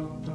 dun,